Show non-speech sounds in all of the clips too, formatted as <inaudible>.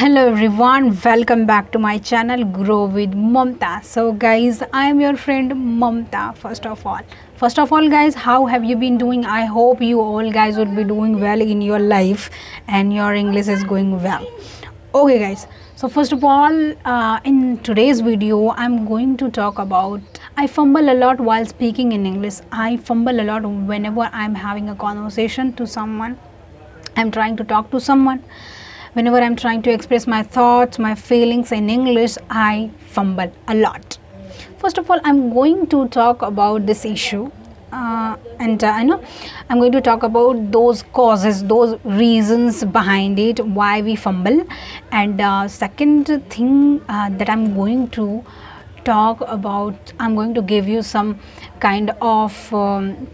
hello everyone. Welcome back to my channel grow with Mamata. So guys i am your friend Mamata first of all. First of all guys how have you been doing? I hope you all guys would be doing well in your life and your english is going well. Okay guys. So first of all uh, in today's video i'm going to talk about i fumble a lot while speaking in english. I fumble a lot whenever i'm having a conversation to someone. I'm trying to talk to someone whenever i'm trying to express my thoughts my feelings in english i fumble a lot. First of all i'm going to talk about this issue uh, and uh, i know i'm going to talk about those causes those reasons behind it why we fumble. And uh, second thing uh, that i'm going to talk about i'm going to give you some kind of um,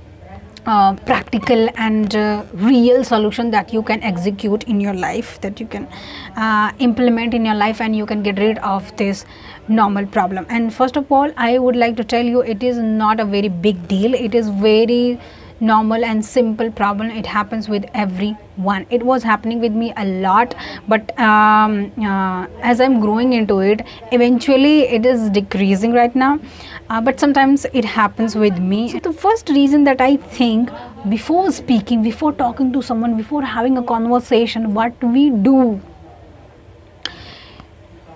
uh, practical and uh, real solution that you can execute in your life that you can uh, implement in your life and you can get rid of this normal problem. And first of all i would like to tell you it is not a very big deal. It is very normal and simple problem. It happens with everyone. It was happening with me a lot but um, uh, as i'm growing into it eventually it is decreasing right now. Uh, but sometimes it happens with me. So the first reason that i think before speaking before talking to someone before having a conversation what we do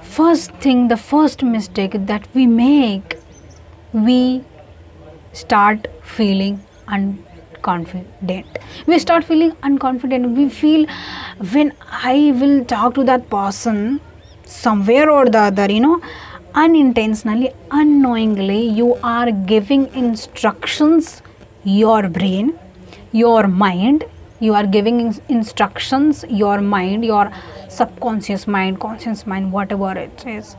first thing the first mistake that we make we start feeling un- confident. We start feeling unconfident. We feel when i will talk to that person somewhere or the other you know unintentionally unknowingly you are giving instructions your brain your mind. You are giving instructions your mind your subconscious mind conscious mind whatever it is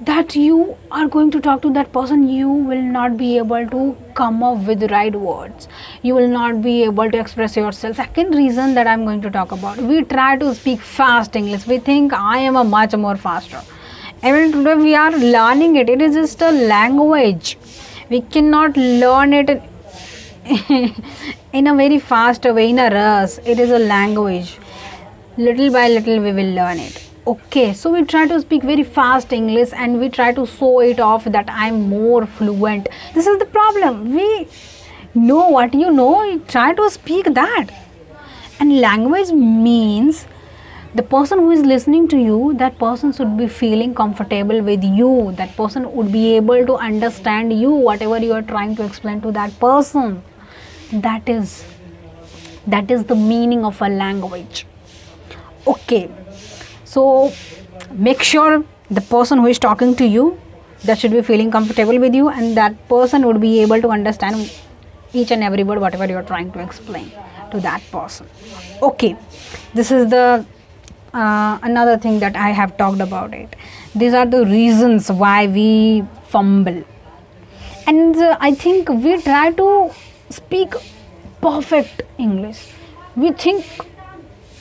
that you are going to talk to that person you will not be able to come up with the right words. You will not be able to express yourself. Second reason that i'm going to talk about we try to speak fast english. We think i am a much more faster. Even today we are learning it. It is just a language. We cannot learn it <laughs> in a very fast way in a rush. It is a language. Little by little we will learn it okay so we try to speak very fast english and we try to show it off that i'm more fluent. This is the problem. We know what you know you try to speak that. And language means the person who is listening to you that person should be feeling comfortable with you. That person would be able to understand you whatever you are trying to explain to that person. That is that is the meaning of a language. Okay so make sure the person who is talking to you that should be feeling comfortable with you and that person would be able to understand each and every word whatever you are trying to explain to that person. Okay this is the uh, another thing that i have talked about it. These are the reasons why we fumble. And uh, i think we try to speak perfect english. We think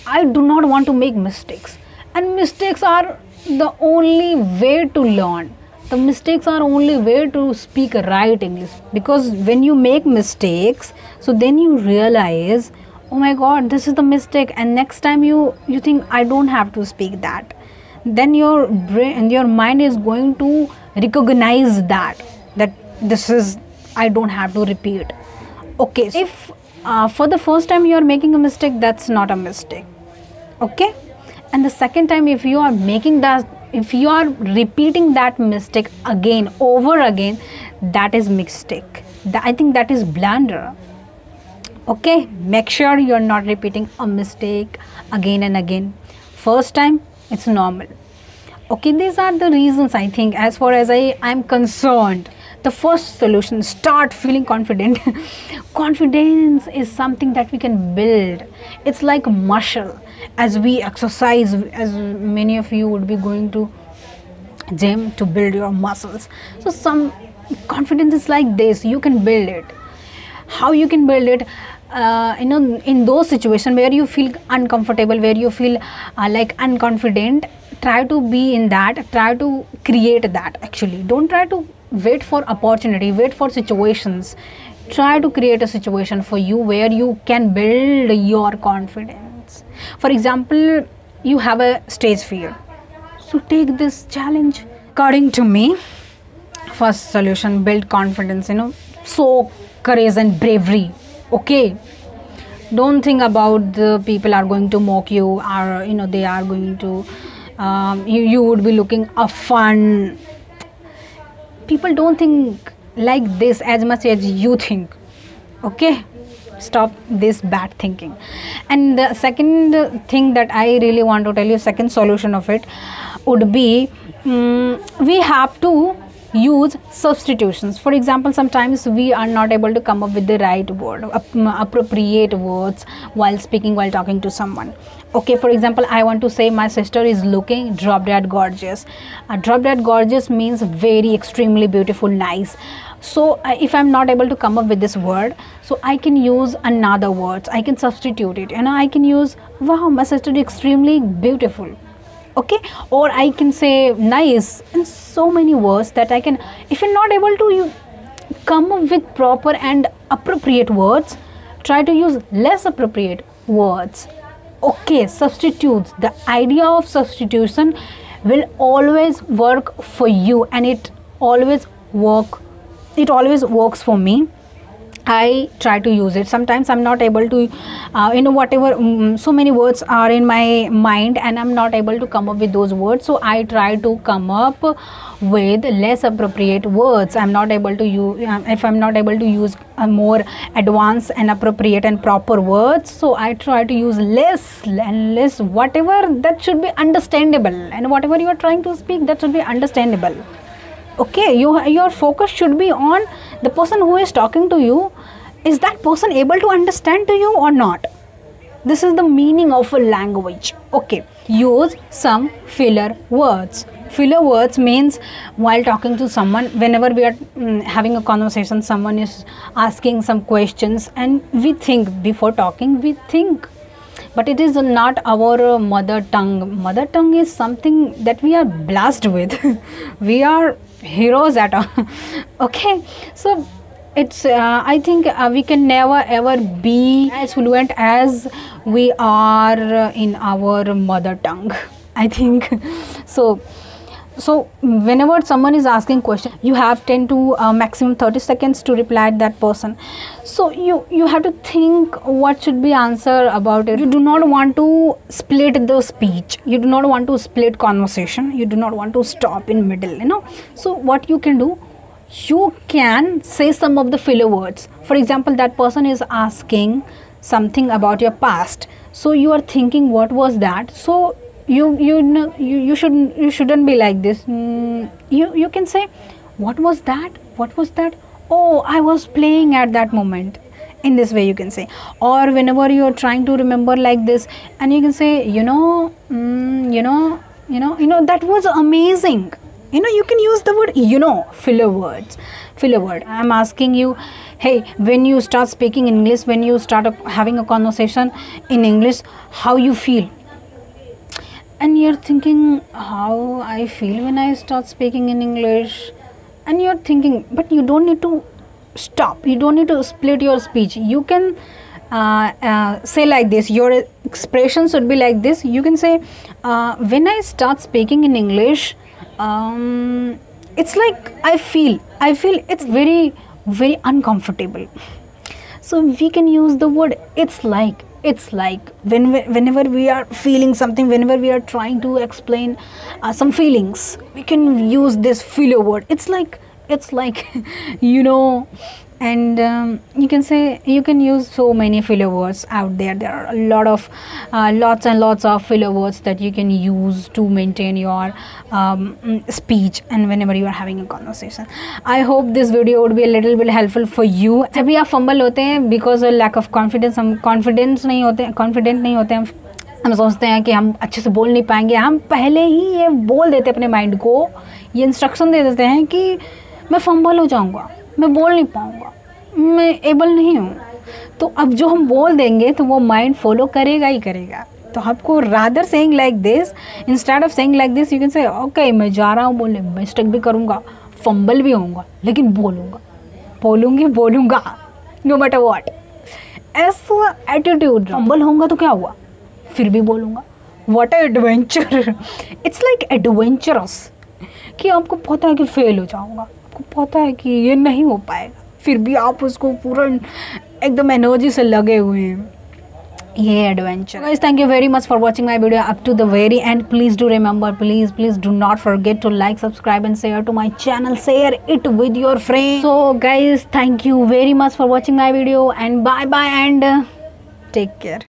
i do not want to make mistakes and mistakes are the only way to learn. The mistakes are only way to speak right english. Because when you make mistakes so then you realize oh my god this is the mistake. And next time you you think i don't have to speak that. Then your brain your mind is going to recognize that that this is i don't have to repeat. Okay if uh, for the first time you are making a mistake that's not a mistake. Okay and the second time if you are making that if you are repeating that mistake again over again that is mistake. I think that is blunder. Okay make sure you're not repeating a mistake again and again. First time it's normal. Okay these are the reasons i think as far as i i'm concerned. The first solution start feeling confident. <laughs> Confidence is something that we can build. It's like muscle as we exercise as many of you would be going to gym to build your muscles. So some confidence is like this you can build it. How you can build it? Uh, you know in those situations where you feel uncomfortable where you feel uh, like unconfident try to be in that try to create that actually. Don't try to wait for opportunity wait for situations. Try to create a situation for you where you can build your confidence for example you have a stage fear. So take this challenge. According to me first solution build confidence you know so courage and bravery okay? Don't think about the people are going to mock you or you know they are going to um, you, you would be looking a fun. People don't think like this as much as you think okay stop this bad thinking. And the second thing that i really want to tell you second solution of it would be mm, we have to use substitutions. For example sometimes we are not able to come up with the right word appropriate words while speaking while talking to someone. Okay for example i want to say my sister is looking drop dead gorgeous. Uh, drop dead gorgeous means very extremely beautiful nice. So uh, if i'm not able to come up with this word so i can use another words. I can substitute it and i can use wow my sister is extremely beautiful okay? Or i can say nice and so many words that i can if you're not able to you come up with proper and appropriate words try to use less appropriate words. Okay substitutes. The idea of substitution will always work for you and it always work it always works for me I try to use it. Sometimes I'm not able to, uh, you know, whatever, um, so many words are in my mind and I'm not able to come up with those words. So I try to come up with less appropriate words. I'm not able to use, um, if I'm not able to use more advanced and appropriate and proper words. So I try to use less and less, whatever that should be understandable. And whatever you are trying to speak, that should be understandable okay you your focus should be on the person who is talking to you is that person able to understand to you or not? This is the meaning of a language. Okay use some filler words. Filler words means while talking to someone whenever we are mm, having a conversation someone is asking some questions and we think. Before talking we think. But it is not our mother tongue. Mother tongue is something that we are blessed with. <laughs> We are heroes at all. <laughs> Okay so it's uh, i think uh, we can never ever be as fluent as we are in our mother tongue <laughs> i think. <laughs> So so whenever someone is asking question you have 10 to uh, maximum 30 seconds to reply that person. So you you have to think what should be answer about it. You do not want to split the speech. You do not want to split conversation. You do not want to stop in middle you know. So what you can do you can say some of the filler words. For example that person is asking something about your past. So you are thinking what was that. So you you know you, you shouldn't you shouldn't be like this. Mm, you you can say what was that? What was that? Oh i was playing at that moment in this way you can say. Or whenever you're trying to remember like this and you can say you know mm, you know you know you know that was amazing. You know you can use the word you know filler words filler word. I'm asking you hey when you start speaking english when you start having a conversation in english how you feel and you're thinking how I feel when I start speaking in English, and you're thinking, but you don't need to stop, you don't need to split your speech. You can uh, uh, say like this, your expression should be like this. You can say, uh, when I start speaking in English, um, it's like I feel, I feel it's very, very uncomfortable. So we can use the word it's like it's like when whenever we are feeling something whenever we are trying to explain uh, some feelings we can use this filler word. It's like it's like <laughs> you know and um, you can say you can use so many filler words out there there are a lot of uh, lots and lots of filler words that you can use to maintain your um, speech and whenever you are having a conversation i hope this video would be a little bit helpful for you जब भी आप fumble होते हैं because lack of confidence हम confidence नहीं होते confident नहीं होते हम हम सोचते हैं कि हम अच्छे से बोल नहीं पाएंगे हम पहले ही ये बोल देते अपने माइंड को ये इंस्ट्रक्शन दे देते हैं कि मैं फंबल हो जाऊँगा मैं बोल नहीं पाऊँगा। मैं एबल नहीं हूँ। तो अब जो हम बोल देंगे तो वो माइंड फॉलो करेगा ही करेगा। तो आपको rather saying like this instead of saying like this you can say okay मैं जा रहा हूँ बोलने। मिस्टेक भी करूँगा फंबल भी होऊँगा, लेकिन बोलूँगा। बोलूँगी, बोलूँगा नो मैटर वॉट ऐसा एटीट्यूड फंबल होऊँगा तो क्या हुआ? फिर भी बोलूँगा। What adventure it's like adventurous कि आपको पता है कि फेल हो जाऊँगा। आपको पता है कि ये नहीं हो पाएगा। फिर भी आप उसको पूरा एकदम एनर्जी से लगे हुए हैं। ये adventure guys thank you very much for watching my video up to the very end please do remember please please do not forget to like subscribe and share to my channel share it with your friend so guys thank you very much for watching my video and bye bye and take care